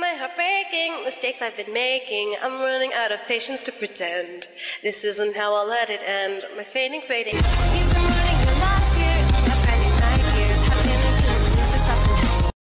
my heart breaking, mistakes I've been making. I'm running out of patience to pretend. This isn't how I'll let it end. My fading, fading.